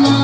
love.